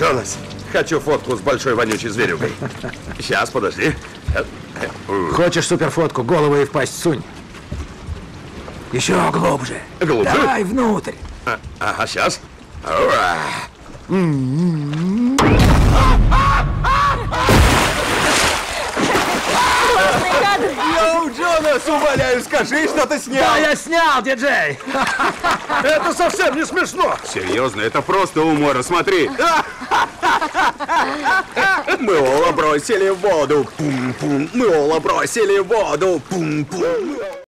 Джонас, хочу фотку с большой вонючей зверюгой. Сейчас, подожди. Хочешь суперфотку, голову ей в пасть сунь. Еще глубже. Глубже? Давай внутрь. а, Ага, сейчас. Ура! Йоу, Джонас, умоляю, скажи, что ты снял! Да, я снял, диджей! Это совсем не смешно. Серьезно, это просто умора, смотри! Мы Ола бросили в воду! Пум-пум! Мы Ола бросили в воду! Пум-пум!